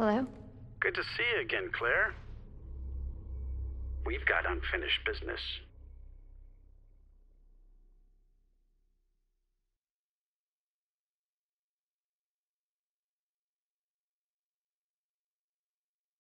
Hello? Good to see you again, Claire. We've got unfinished business.